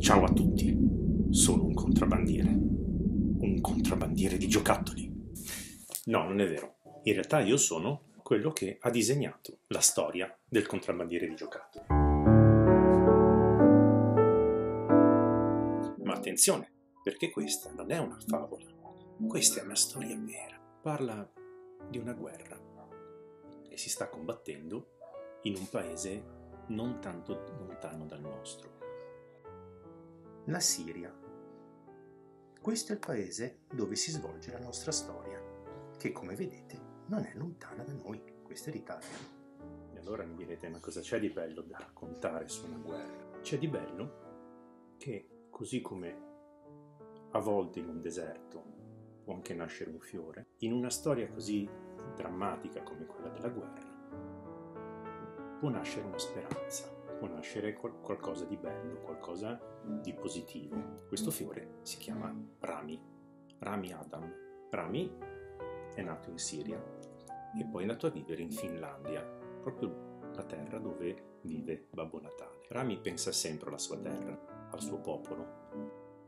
Ciao a tutti, sono un contrabbandiere. Un contrabbandiere di giocattoli. No, non è vero. In realtà io sono quello che ha disegnato la storia del contrabbandiere di giocattoli. Ma attenzione, perché questa non è una favola, questa è una storia vera. Parla di una guerra che si sta combattendo in un paese non tanto lontano dal nostro la Siria. Questo è il paese dove si svolge la nostra storia, che come vedete non è lontana da noi, questa è l'Italia. E allora mi direte, ma cosa c'è di bello da raccontare su una guerra? C'è di bello che, così come a volte in un deserto può anche nascere un fiore, in una storia così drammatica come quella della guerra, può nascere una speranza può nascere qualcosa di bello, qualcosa di positivo. Questo fiore si chiama Rami, Rami Adam. Rami è nato in Siria e poi è andato a vivere in Finlandia, proprio la terra dove vive Babbo Natale. Rami pensa sempre alla sua terra, al suo popolo.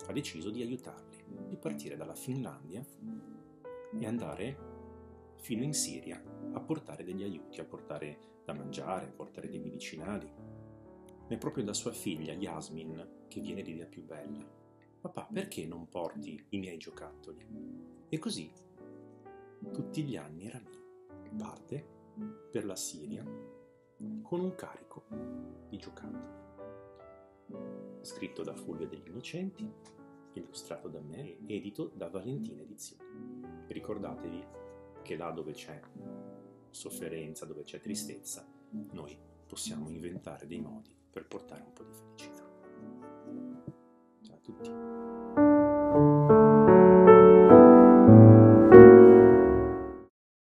Ha deciso di aiutarli, di partire dalla Finlandia e andare fino in Siria a portare degli aiuti, a portare da mangiare, a portare dei medicinali, è proprio da sua figlia Yasmin che viene l'idea più bella. Papà, perché non porti i miei giocattoli? E così, tutti gli anni Rami parte per la Siria con un carico di giocattoli. Scritto da Fulvio degli Innocenti, illustrato da me e edito da Valentina Edizioni. Ricordatevi che là dove c'è sofferenza, dove c'è tristezza, noi possiamo inventare dei modi per portare un po' di felicità.